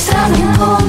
Southern Call.